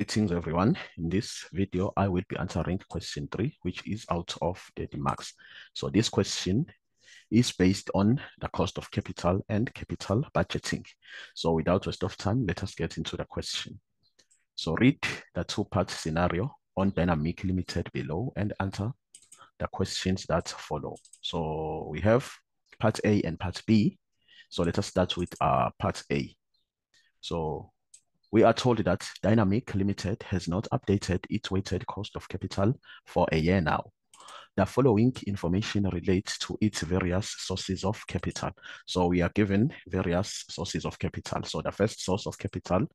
Greetings everyone. In this video, I will be answering question three, which is out of the marks. So this question is based on the cost of capital and capital budgeting. So without waste of time, let us get into the question. So read the two-part scenario on Dynamic Limited below and answer the questions that follow. So we have part A and part B. So let us start with uh, part A. So we are told that Dynamic Limited has not updated its weighted cost of capital for a year now. The following information relates to its various sources of capital. So we are given various sources of capital. So the first source of capital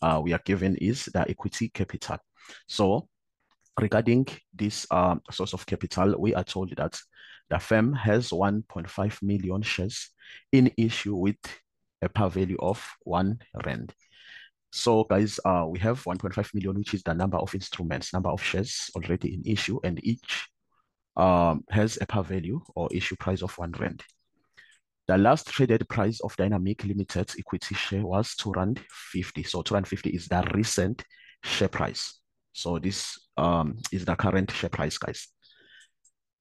uh, we are given is the equity capital. So regarding this um, source of capital, we are told that the firm has 1.5 million shares in issue with a par value of one rand. So guys, uh, we have 1.5 million, which is the number of instruments, number of shares already in issue, and each um, has a par value or issue price of one rand. The last traded price of Dynamic Limited equity share was 2 rand 50. So 2 rand 50 is the recent share price. So this um, is the current share price, guys.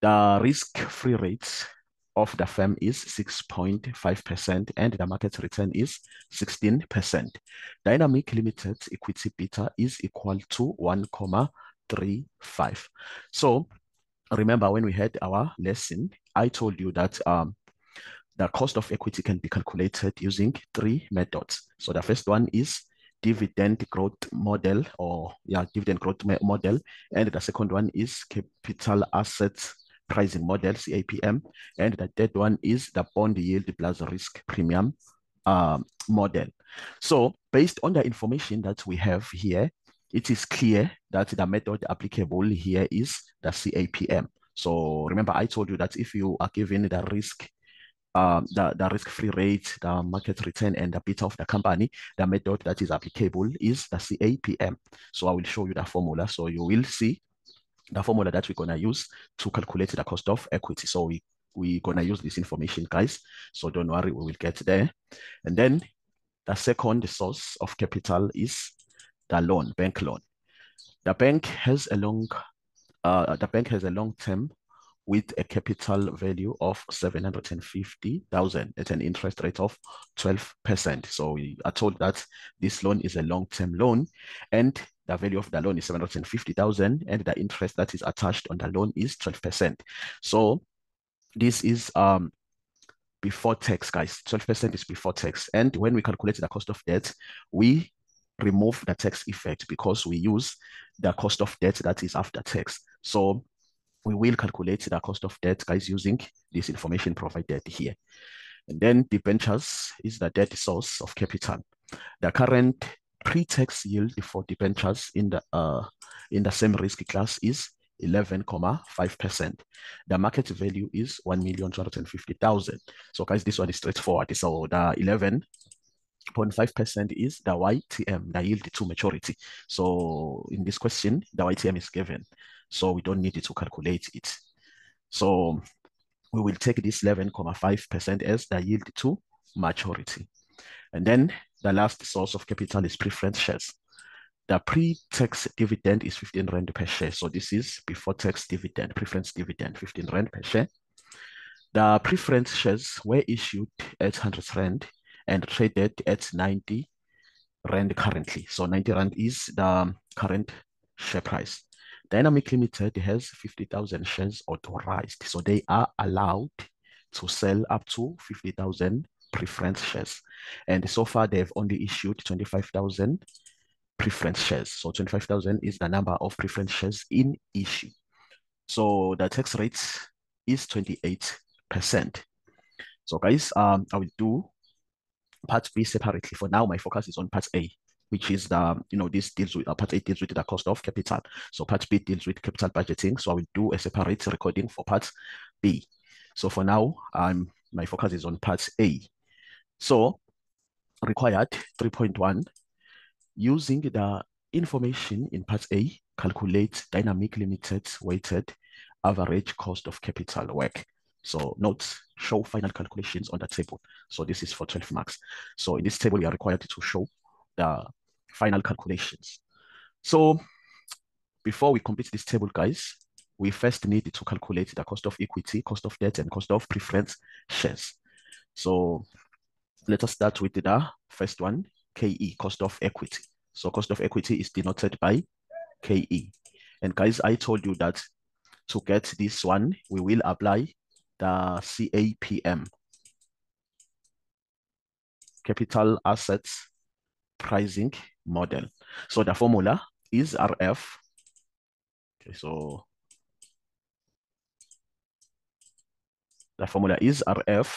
The risk-free rate of the firm is 6.5% and the market return is 16%. Dynamic Limited equity beta is equal to 1.35. So remember when we had our lesson, I told you that um, the cost of equity can be calculated using three methods. So the first one is dividend growth model or yeah, dividend growth model. And the second one is capital assets pricing model, CAPM. And the third one is the bond yield plus risk premium um, model. So based on the information that we have here, it is clear that the method applicable here is the CAPM. So remember, I told you that if you are given the risk, um, the, the risk-free rate, the market return, and the beta of the company, the method that is applicable is the CAPM. So I will show you the formula. So you will see the formula that we're going to use to calculate the cost of equity. So we, we're going to use this information, guys. So don't worry, we will get there. And then the second source of capital is the loan, bank loan. The bank has a long, uh, the bank has a long term with a capital value of 750,000 at an interest rate of 12%. So we are told that this loan is a long-term loan and the value of the loan is 750,000 and the interest that is attached on the loan is 12%. So this is um, before tax, guys. 12% is before tax. And when we calculate the cost of debt, we remove the tax effect because we use the cost of debt that is after tax. So we will calculate the cost of debt, guys, using this information provided here. And then the debentures is the debt source of capital. The current pre-tax yield for debentures in the uh, in the same risk class is 11.5%. The market value is 1,250,000. So guys, this one is straightforward. So the 11.5% is the YTM, the yield to maturity. So in this question, the YTM is given. So we don't need to calculate it. So we will take this 11.5% as the yield to maturity. And then the last source of capital is preference shares. The pre-tax dividend is 15 rand per share. So this is before tax dividend, preference dividend, 15 rand per share. The preference shares were issued at 100 rand and traded at 90 rand currently. So 90 rand is the current share price. Dynamic Limited has 50,000 shares authorized. So they are allowed to sell up to 50,000 preference shares. And so far, they've only issued 25,000 preference shares. So 25,000 is the number of preference shares in issue. So the tax rate is 28%. So guys, um, I will do part B separately. For now, my focus is on part A, which is the, you know, this deals with, uh, part A deals with the cost of capital. So part B deals with capital budgeting. So I will do a separate recording for part B. So for now, um, my focus is on part A. So required 3.1, using the information in part A, calculate dynamic limited weighted average cost of capital WACC. So note, show final calculations on the table. So this is for 12 marks. So in this table, you are required to show the final calculations. So before we complete this table, guys, we first need to calculate the cost of equity, cost of debt, and cost of preference shares. So let us start with the first one, KE, cost of equity. So cost of equity is denoted by KE. And guys, I told you that to get this one, we will apply the CAPM, Capital Assets Pricing Model. So the formula is RF. Okay, so the formula is RF,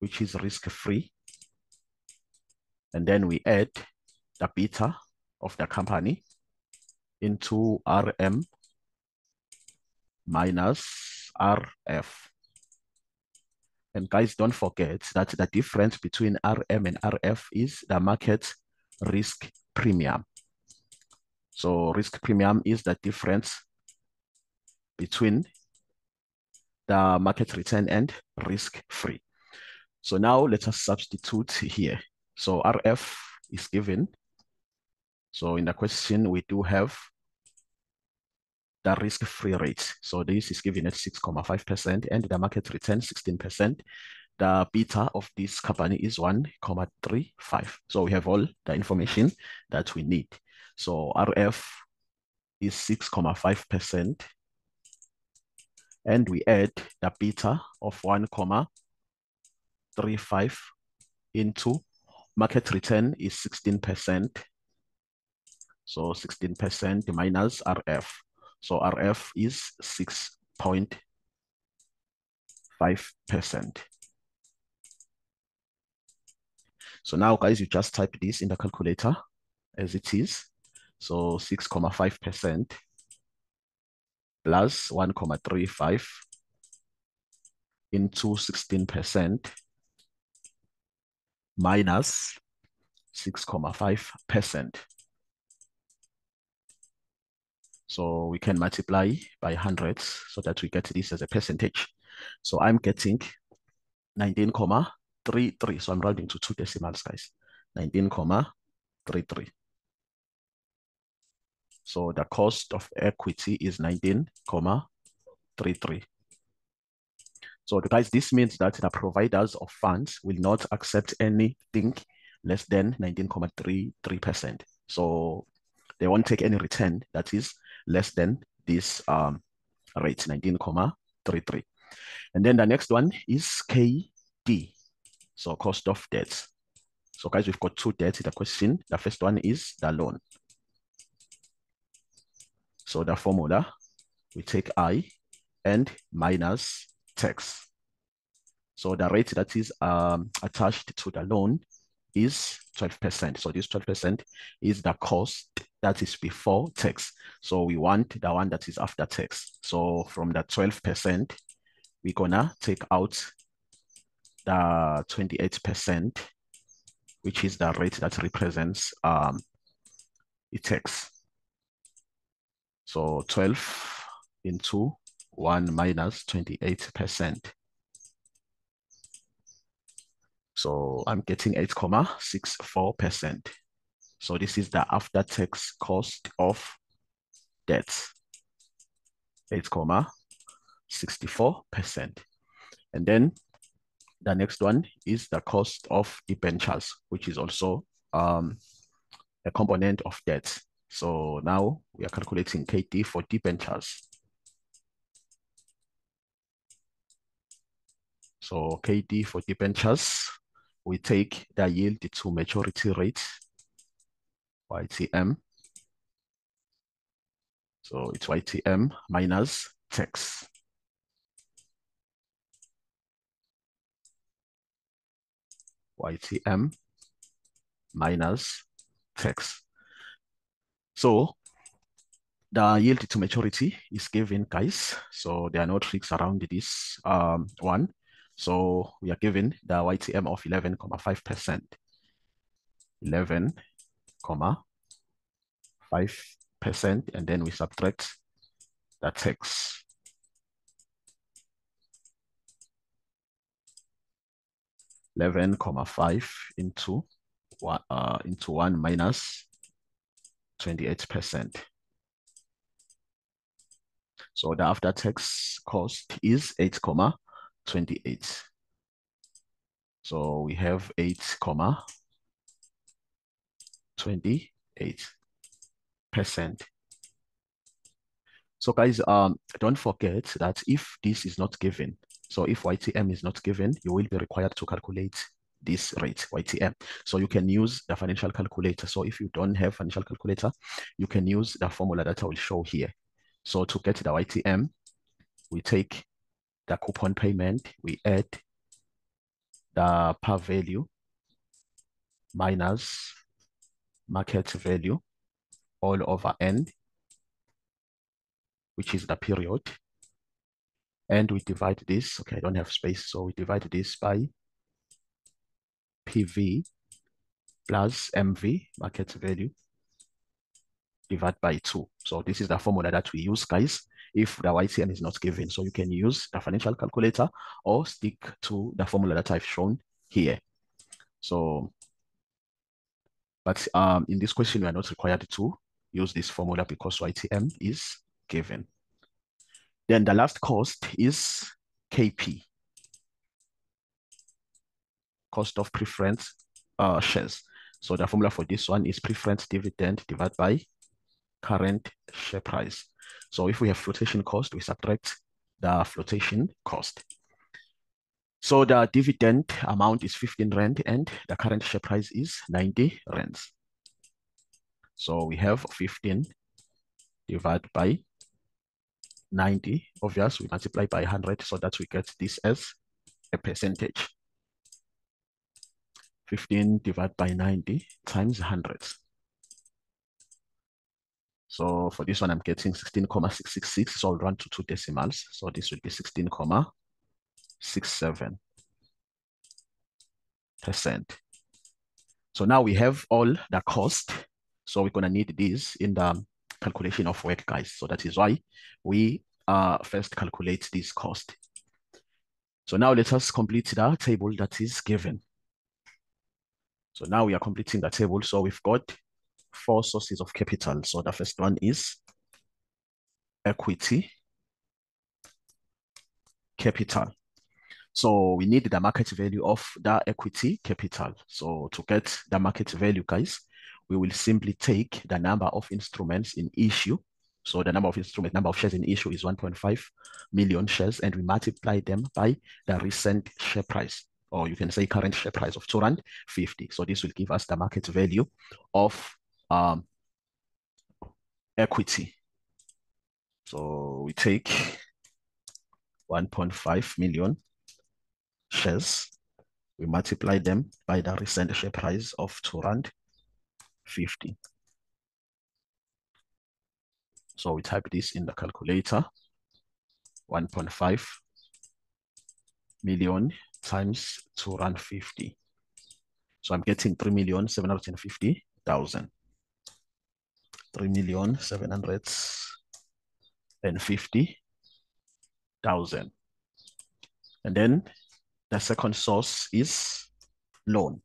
which is risk-free. And then we add the beta of the company into RM minus RF. And guys, don't forget that the difference between RM and RF is the market risk premium. So risk premium is the difference between the market return and risk free. So now let us substitute here. So RF is given. So in the question, we do have the risk-free rate. So this is given at 6.5% and the market return 16%. The beta of this company is 1.35. So we have all the information that we need. So RF is 6.5%. And we add the beta of 1.35 into market return is 16%. So 16% minus RF. So RF is 6.5%. So now guys, you just type this in the calculator as it is. So 6.5% plus 1.35 into 16% minus 6.5%. So we can multiply by hundreds so that we get this as a percentage. So I'm getting 19.33. So I'm rounding to two decimals, guys. 19.33. So the cost of equity is 19.33. So guys, this means that the providers of funds will not accept anything less than 19.33%. So they won't take any return that is less than this um, rate, 19.33. And then the next one is KD, so cost of debt. So guys, we've got two debts in the question. The first one is the loan. So the formula, we take I and minus tax. So the rate that is um, attached to the loan is 12%. So this 12% is the cost that is before tax. So we want the one that is after tax. So from the 12%, we're gonna take out the 28%, which is the rate that represents um, the tax. So 12 into 1 minus 28%. So I'm getting 8.64%. So this is the after-tax cost of debt, 8.64%. And then the next one is the cost of debentures, which is also um, a component of debt. So now we are calculating KD for debentures. So KD for debentures, we take the yield to maturity rate YTM. So it's YTM minus tax. YTM minus tax. So the yield to maturity is given, guys. So there are no tricks around this um, one. So we are given the YTM of 11.5%. 11 comma, 5%, and then we subtract the tax. Eleven comma five into one uh, into one minus 28%. So the after tax cost is 8 comma 28. So we have 8 comma 28 percent. So guys, um, don't forget that if this is not given, so if YTM is not given, you will be required to calculate this rate, YTM. So you can use the financial calculator. So if you don't have financial calculator, you can use the formula that I will show here. So to get the YTM, we take the coupon payment, we add the par value minus market value all over n, which is the period. And we divide this, okay, I don't have space, so we divide this by PV plus MV, market value, divide by 2. So this is the formula that we use, guys, if the YTM is not given. So you can use the financial calculator or stick to the formula that I've shown here. So, but um, in this question, we are not required to use this formula because YTM is given. Then the last cost is KP, cost of preference uh, shares. So the formula for this one is preference dividend divided by current share price. So if we have flotation cost, we subtract the flotation cost. So the dividend amount is 15 rand and the current share price is 90 rands. So we have 15 divided by 90. Obvious, we multiply by 100 so that we get this as a percentage. 15 divided by 90 times 100. So for this one, I'm getting 16,666. So I'll run to two decimals. So this will be 16,67 percent. So now we have all the cost. So we're to need this in the calculation of WACC, guys. So that is why we uh, first calculate this cost. So now let us complete the table that is given. So now we are completing the table. So we've got four sources of capital. So the first one is equity capital. So we need the market value of the equity capital. So to get the market value, guys, we will simply take the number of instruments in issue. So the number of instruments, number of shares in issue is 1.5 million shares, and we multiply them by the recent share price, or you can say current share price of 250. So this will give us the market value of um, equity. So we take 1.5 million shares, we multiply them by the recent share price of 2 rand 50. So we type this in the calculator, 1.5 million times 2 rand 50. So I'm getting 3,750,000. 3,750,000. And then the second source is loan.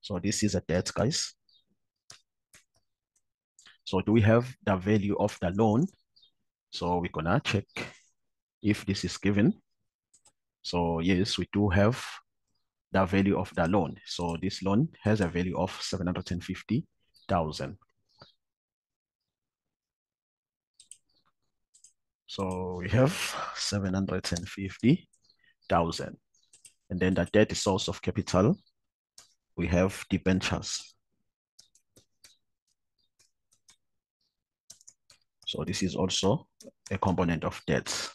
So this is a debt, guys. So do we have the value of the loan? So we're gonna check if this is given. So yes, we do have the value of the loan. So this loan has a value of 750,000. So we have 750,000. And then the debt source of capital, we have debentures. So this is also a component of debt.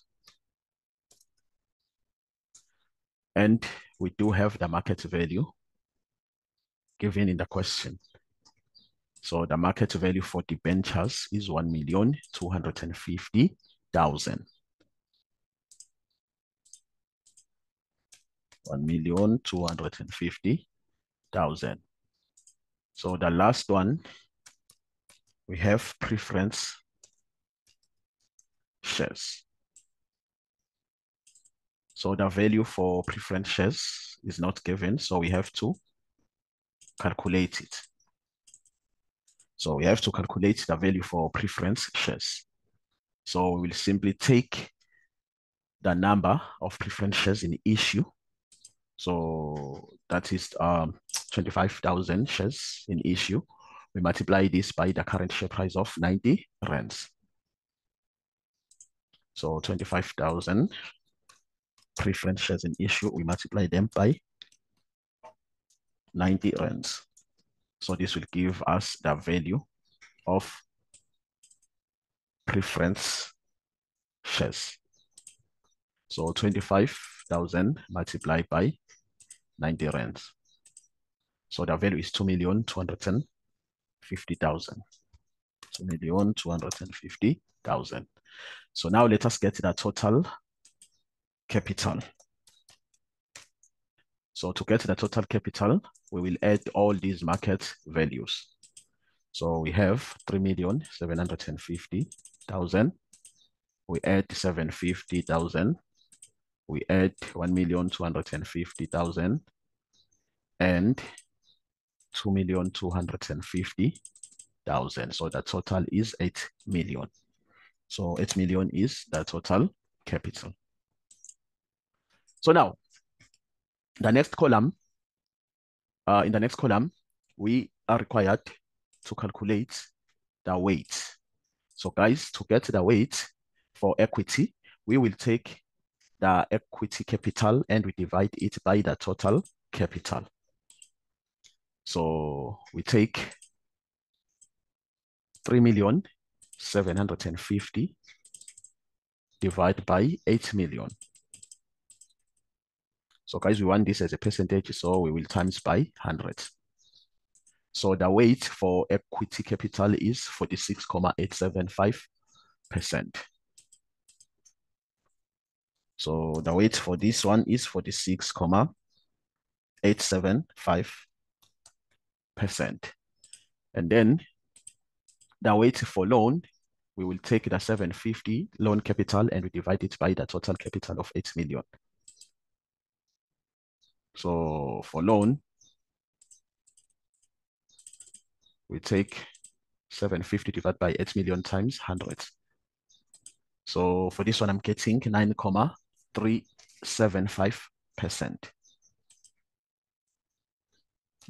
And we do have the market value given in the question. So the market value for debentures is 1,250,000 One million two hundred and fifty thousand. So the last one, we have preference shares. So the value for preference shares is not given, so we have to calculate it. So we have to calculate the value for preference shares. So we will simply take the number of preference shares in issue. So that is um, 25,000 shares in issue. We multiply this by the current share price of 90 rands. So 25,000 preference shares in issue, we multiply them by 90 rands. So this will give us the value of preference shares. So 25,000 multiplied by 90 rands. So the value is 2,250,000. 2,250,000. So now let us get the total capital. So to get the total capital, we will add all these market values. So we have 3,750,000. We add 750,000. We add 1,250,000 and 2,250,000. So the total is 8 million. So 8 million is the total capital. So now, the next column, uh, in the next column, we are required to calculate the weight. So guys, to get the weight for equity, we will take the equity capital and we divide it by the total capital. So we take 3 million 750 divided by 8 million. So guys, we want this as a percentage, so we will times by 100. So the weight for equity capital is 46,875%. So the weight for this one is 46,875%. And then the weight for loan, we will take the 750 loan capital and we divide it by the total capital of 8 million. So for loan, we take 750 divided by 8 million times 100. So for this one, I'm getting 9,375%.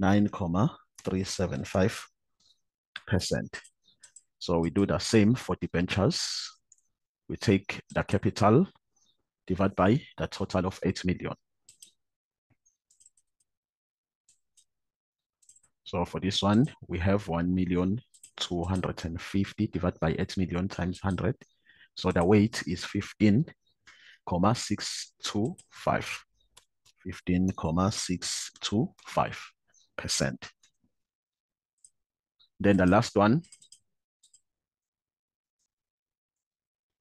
9,375%. So we do the same for the debentures. We take the capital divided by the total of 8 million. So for this one, we have 1,250 divided by 8 million times 100. So the weight is 15, 625. 15,625%. Then the last one,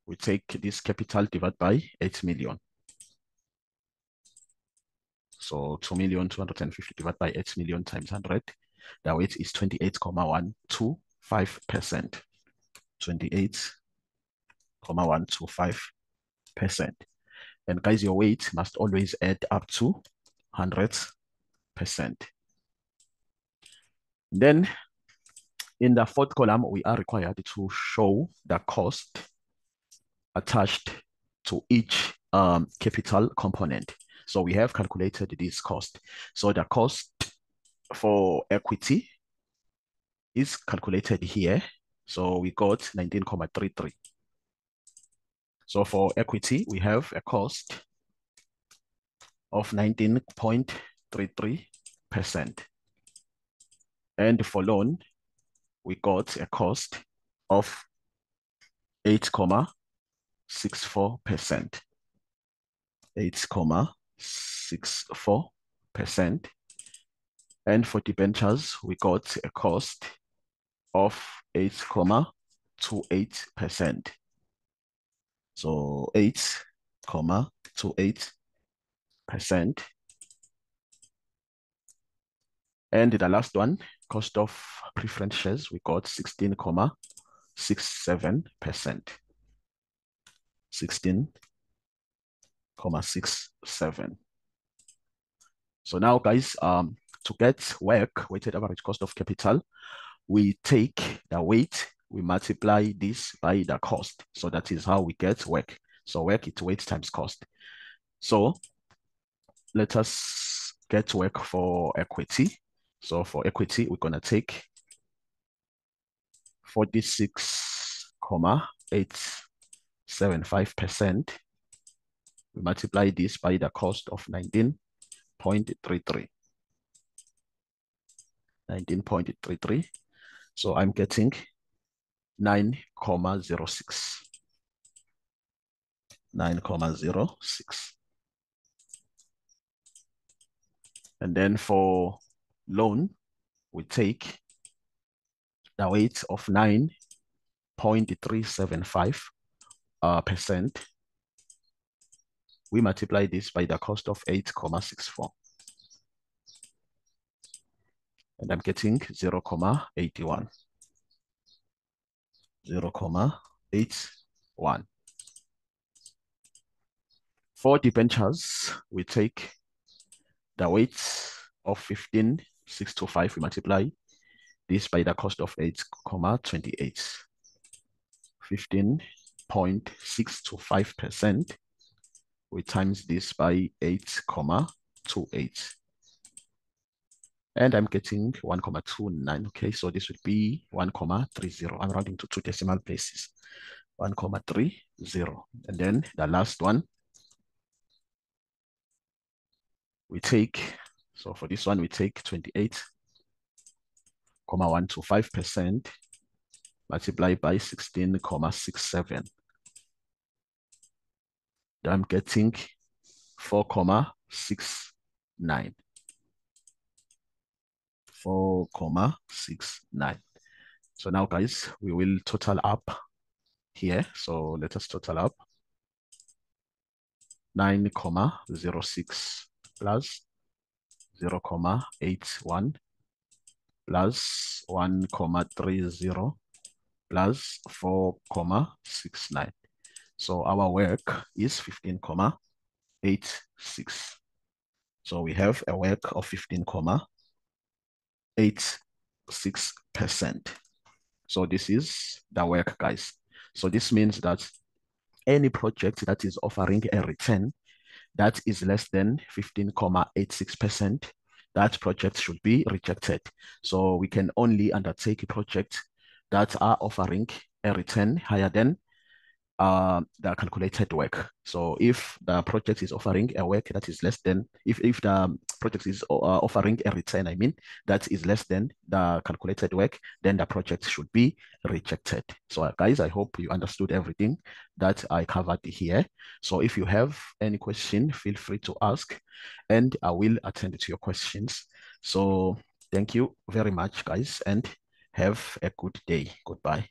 we take this capital divided by 8 million. So 2 million 2,250 divided by 8 million times 100 the weight is 28,125%. 28,125%. And guys, your weight must always add up to 100%. Then in the fourth column, we are required to show the cost attached to each um, capital component. So we have calculated this cost. So the cost for equity is calculated here. So we got 19,33. So for equity, we have a cost of 19.33%. And for loan, we got a cost of 8,64%. 8,64%. And for debentures, we got a cost of 8,28%. So 8,28%. And the last one, cost of preference shares, we got 16,67%. 16,67. So now guys, um, to get WACC, weighted average cost of capital, we take the weight, we multiply this by the cost. So that is how we get WACC. So WACC is weight times cost. So let us get WACC for equity. So for equity, we're gonna take 46,875%. We multiply this by the cost of 19.33. 19.33. So I'm getting 9,06. 9,06. And then for loan, we take the weight of 9.375 uh, percent. We multiply this by the cost of 8,64. And I'm getting 0, 0.81. 0, 8, 1. For debentures, we take the weight of 15,625, we multiply this by the cost of 8, comma 28. 15.625%. We times this by 8, comma 28 and I'm getting 1,29. Okay, so this would be 1,30. I'm rounding to two decimal places, 1,30. And then the last one, we take, so for this one, we take 28,125% multiplied by 16,67. Then I'm getting 4,69. Four comma six nine. So now guys, we will total up here. So let us total up nine comma zero six plus plus 0, comma eight one plus one comma three zero plus four comma six nine. So our WACC is fifteen comma eight six. So we have a WACC of 15, comma comma 86 percent. So this is the WACC, guys. So this means that any project that is offering a return that is less than 15,86%, that project should be rejected. So we can only undertake a project that are offering a return higher than uh, the calculated WACC. So if the project is offering a WACC that is less than, if, if the project is uh, offering a return, I mean, that is less than the calculated WACC, then the project should be rejected. So uh, guys, I hope you understood everything that I covered here. So if you have any question, feel free to ask and I will attend to your questions. So thank you very much, guys, and have a good day. Goodbye.